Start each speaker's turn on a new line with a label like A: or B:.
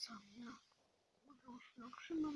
A: 怎么样我有合适吗